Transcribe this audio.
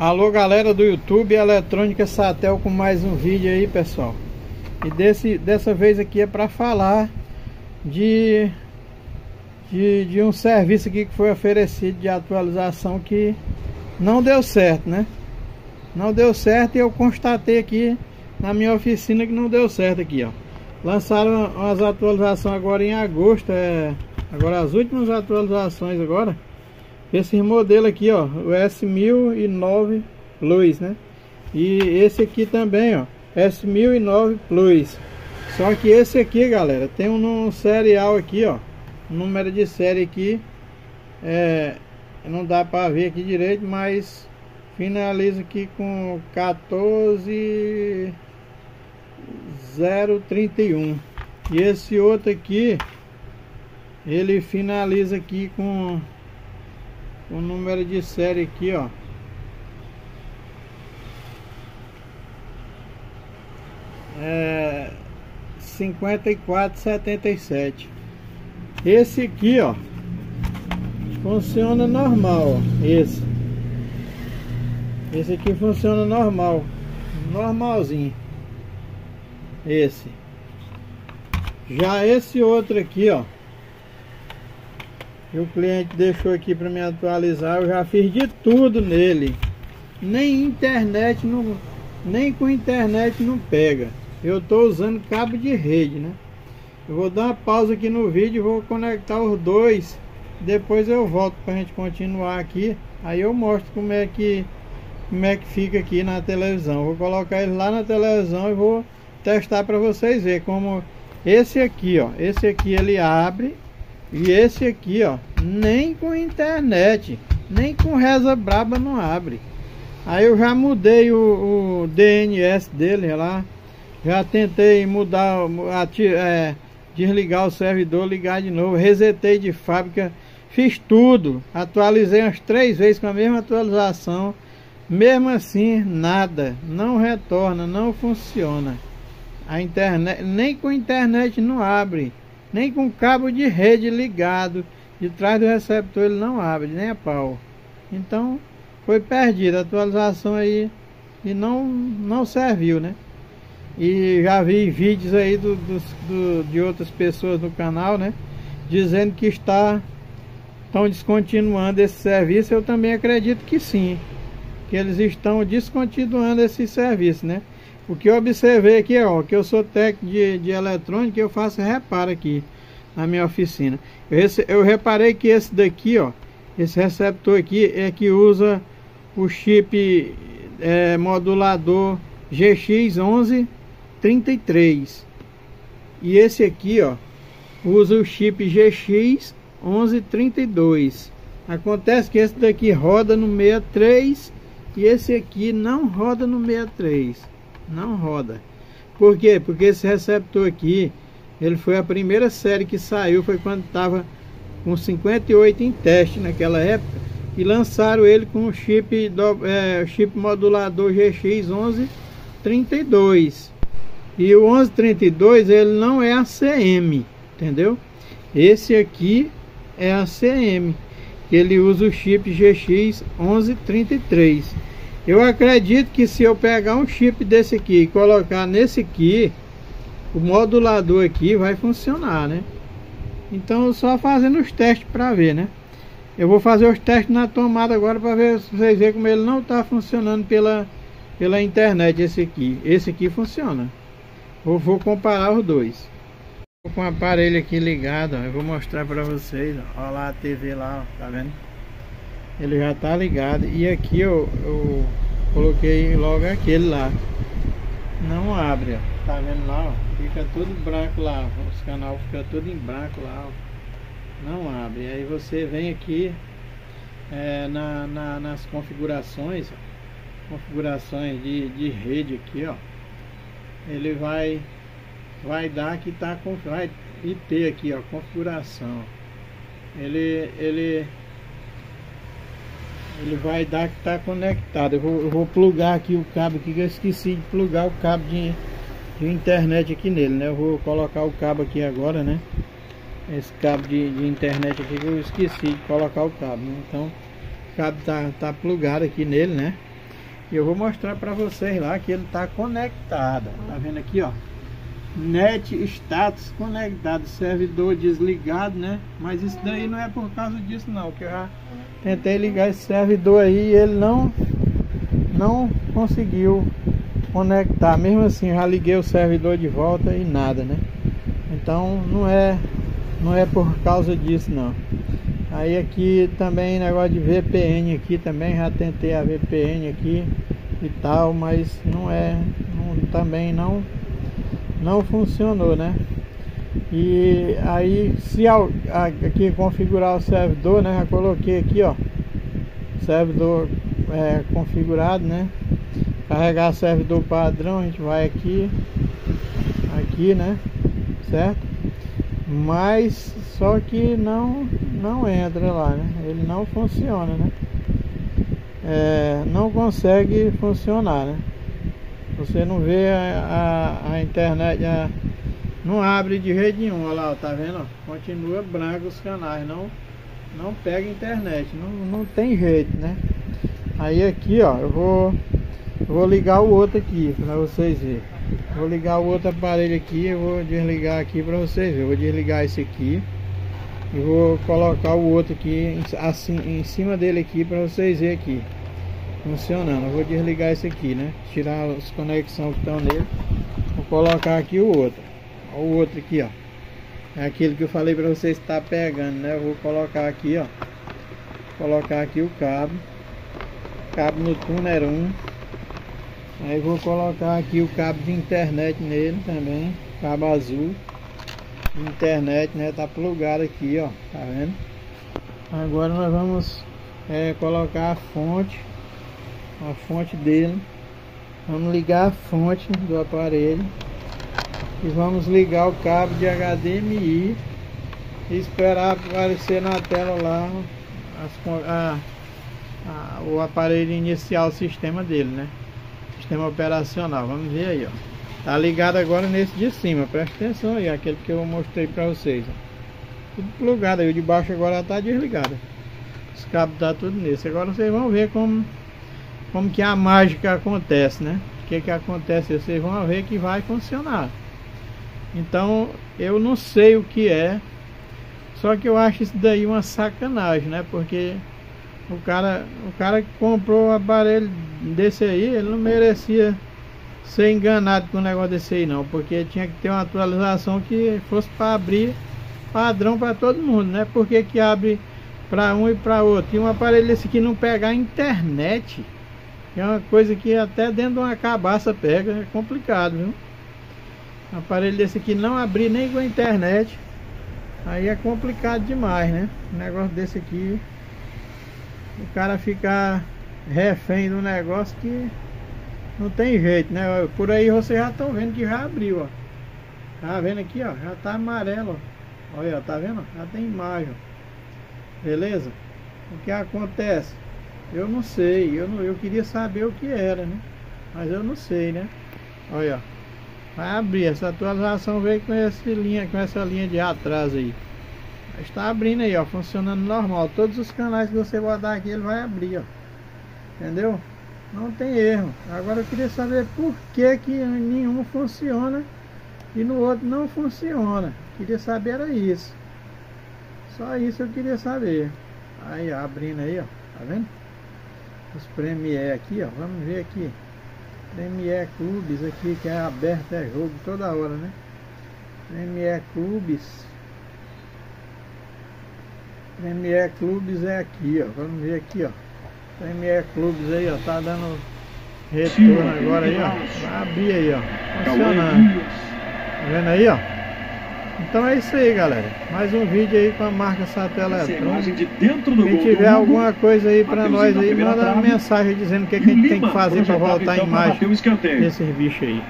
Alô galera do YouTube Eletrônica Satel com mais um vídeo aí pessoal. E desse, dessa vez aqui é para falar de, de, de um serviço aqui que foi oferecido de atualização que não deu certo né? Não deu certo e eu constatei aqui na minha oficina que não deu certo aqui ó. Lançaram umas atualizações agora em agosto é, Agora as últimas atualizações agora esse modelo aqui, ó, o S1009 Plus, né? E esse aqui também, ó, S1009 Plus. Só que esse aqui, galera, tem um, um serial aqui, ó, número de série aqui, é, não dá para ver aqui direito, mas finaliza aqui com 14031. E esse outro aqui, ele finaliza aqui com o número de série aqui, ó. É 5477. Esse aqui, ó, funciona normal, ó, esse. Esse aqui funciona normal, normalzinho. Esse. Já esse outro aqui, ó, e o cliente deixou aqui para me atualizar. Eu já fiz de tudo nele. Nem internet não, nem com internet não pega. Eu estou usando cabo de rede, né? Eu vou dar uma pausa aqui no vídeo, vou conectar os dois. Depois eu volto para a gente continuar aqui. Aí eu mostro como é que como é que fica aqui na televisão. Vou colocar ele lá na televisão e vou testar para vocês verem como esse aqui, ó. Esse aqui ele abre e esse aqui, ó, nem com internet, nem com reza braba não abre. Aí eu já mudei o, o DNS dele lá. Já tentei mudar, é, desligar o servidor, ligar de novo. Resetei de fábrica, fiz tudo. Atualizei umas três vezes com a mesma atualização. Mesmo assim, nada. Não retorna, não funciona. A internet, nem com internet não abre nem com cabo de rede ligado de trás do receptor ele não abre, nem a pau. Então foi perdida a atualização aí e não, não serviu, né? E já vi vídeos aí do, do, do, de outras pessoas no canal, né? Dizendo que está estão descontinuando esse serviço. Eu também acredito que sim, que eles estão descontinuando esse serviço, né? O que eu observei aqui, ó, que eu sou técnico de, de eletrônica, eu faço reparo aqui na minha oficina. Eu, eu reparei que esse daqui, ó, esse receptor aqui é que usa o chip é, modulador GX1133. E esse aqui, ó, usa o chip GX1132. Acontece que esse daqui roda no 63 e esse aqui não roda no 63 não roda. Por quê? Porque esse receptor aqui, ele foi a primeira série que saiu, foi quando estava com 58 em teste naquela época, e lançaram ele com o chip, do, é, chip modulador GX1132. E o 1132 ele não é ACM, entendeu? Esse aqui é ACM, ele usa o chip GX1133. Eu acredito que se eu pegar um chip desse aqui e colocar nesse aqui, o modulador aqui vai funcionar, né? Então só fazendo os testes para ver, né? Eu vou fazer os testes na tomada agora para ver se vocês verem como ele não está funcionando pela, pela internet esse aqui. Esse aqui funciona. Eu vou comparar os dois. Com o aparelho aqui ligado, ó. eu vou mostrar para vocês. Olha lá a TV lá, ó. tá vendo? Ele já tá ligado e aqui eu, eu coloquei logo aquele lá não abre ó. tá vendo lá ó? fica tudo branco lá os canal fica tudo em branco lá ó. não abre aí você vem aqui é, na, na, nas configurações ó. configurações de, de rede aqui ó ele vai vai dar que tá com vai IP aqui ó configuração ele ele ele vai dar que está conectado. Eu vou, eu vou plugar aqui o cabo aqui, que eu esqueci de plugar o cabo de, de internet aqui nele, né? Eu vou colocar o cabo aqui agora, né? Esse cabo de, de internet aqui que eu esqueci de colocar o cabo, né? Então, o cabo tá, tá plugado aqui nele, né? E eu vou mostrar para vocês lá que ele está conectado. Tá vendo aqui, ó? Net status conectado, servidor desligado, né? Mas isso daí não é por causa disso não, que eu já tentei ligar esse servidor aí e ele não não conseguiu conectar. Mesmo assim, já liguei o servidor de volta e nada, né? Então não é não é por causa disso não. Aí aqui também negócio de VPN aqui também, já tentei a VPN aqui e tal, mas não é, não, também não não funcionou, né? E aí se aqui configurar o servidor, né? Já coloquei aqui, ó, servidor é, configurado, né? Carregar servidor padrão, a gente vai aqui, aqui, né? Certo? mas só que não não entra lá né ele não funciona né é, não consegue funcionar né você não vê a, a, a internet a, não abre de rede nenhuma olha lá tá vendo continua branco os canais não não pega internet não, não tem jeito né aí aqui ó eu vou vou ligar o outro aqui para vocês verem Vou ligar o outro aparelho aqui, eu vou desligar aqui para vocês verem. Eu vou desligar esse aqui e vou colocar o outro aqui assim em cima dele aqui para vocês verem aqui funcionando. Eu vou desligar esse aqui, né? Tirar as conexões que estão nele. Vou colocar aqui o outro. O outro aqui, ó. É aquele que eu falei para vocês estar tá pegando, né? Eu vou colocar aqui, ó. Colocar aqui o cabo. Cabo no tuner 1 Aí vou colocar aqui o cabo de internet nele também, cabo azul. Internet, né? Tá plugado aqui, ó, tá vendo? Agora nós vamos é, colocar a fonte, a fonte dele. Vamos ligar a fonte do aparelho e vamos ligar o cabo de HDMI e esperar aparecer na tela lá as, a, a, o aparelho iniciar o sistema dele, né? Sistema operacional, vamos ver aí, ó. Tá ligado agora nesse de cima, presta atenção aí, aquele que eu mostrei pra vocês, ó. Tudo plugado aí, o de baixo agora tá desligado. Os cabos tá tudo nesse. Agora vocês vão ver como, como que a mágica acontece, né? O que que acontece, vocês vão ver que vai funcionar. Então, eu não sei o que é, só que eu acho isso daí uma sacanagem, né? Porque o cara, o cara que comprou o aparelho desse aí, ele não merecia ser enganado com um negócio desse aí não, porque tinha que ter uma atualização que fosse para abrir padrão para todo mundo, né? Porque que abre para um e para outro. E um aparelho desse aqui não pegar internet, é uma coisa que até dentro de uma cabaça pega, é complicado, viu? Aparelho desse aqui não abrir nem com a internet, aí é complicado demais, né? Um negócio desse aqui o cara ficar refém do negócio que não tem jeito, né? Por aí vocês já estão vendo que já abriu, ó. Tá vendo aqui, ó? Já tá amarelo, ó. Olha, tá vendo? Já tem imagem, ó. Beleza? O que acontece? Eu não sei, eu, não, eu queria saber o que era, né? Mas eu não sei, né? Olha, ó. Vai abrir, essa atualização veio com, esse linha, com essa linha de atraso aí. Está abrindo aí, ó, funcionando normal. Todos os canais que você botar aqui, ele vai abrir, ó. Entendeu? Não tem erro. Agora eu queria saber por que que nenhum funciona e no outro não funciona. Queria saber era isso. Só isso eu queria saber. Aí, ó, abrindo aí, ó. Tá vendo? Os Premiere aqui, ó. Vamos ver aqui. Premiere Clubes aqui, que é aberto, é jogo toda hora, né? Premiere Clubes. Premier Clubes é aqui, ó. Vamos ver aqui, ó. Premier Clubes aí, ó. Tá dando retorno agora aí, ó. Vai abrir aí, ó. Funcionando. Tá vendo aí, ó? Então é isso aí, galera. Mais um vídeo aí com a marca Satela Eletrônica. Quem tiver alguma coisa aí pra nós aí, manda uma mensagem dizendo o que, que a gente tem que fazer pra voltar a imagem desses bichos aí.